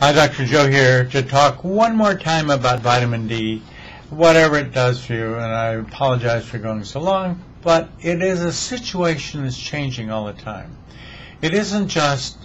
Hi, Dr. Joe here to talk one more time about vitamin D, whatever it does for you, and I apologize for going so long, but it is a situation that's changing all the time. It isn't just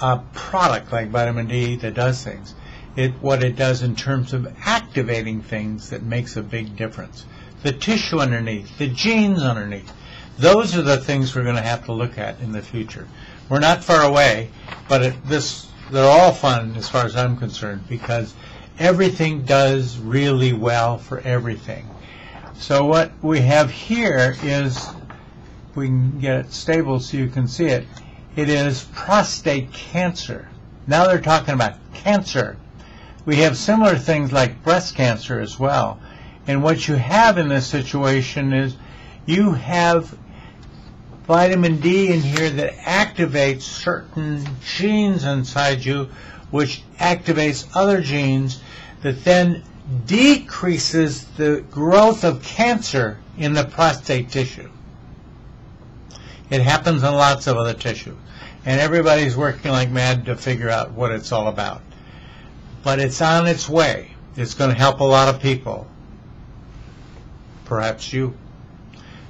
a product like vitamin D that does things. It what it does in terms of activating things that makes a big difference. The tissue underneath, the genes underneath. Those are the things we're going to have to look at in the future. We're not far away, but it, this they're all fun as far as I'm concerned because everything does really well for everything. So what we have here is, we can get it stable so you can see it, it is prostate cancer. Now they're talking about cancer. We have similar things like breast cancer as well. And what you have in this situation is you have vitamin D in here that activates certain genes inside you, which activates other genes that then decreases the growth of cancer in the prostate tissue. It happens in lots of other tissue. And everybody's working like mad to figure out what it's all about. But it's on its way. It's going to help a lot of people. Perhaps you.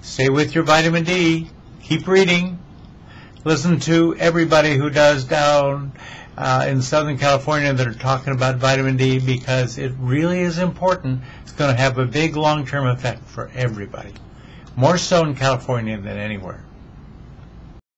Stay with your vitamin D keep reading. Listen to everybody who does down uh, in Southern California that are talking about vitamin D because it really is important. It's going to have a big long-term effect for everybody. More so in California than anywhere.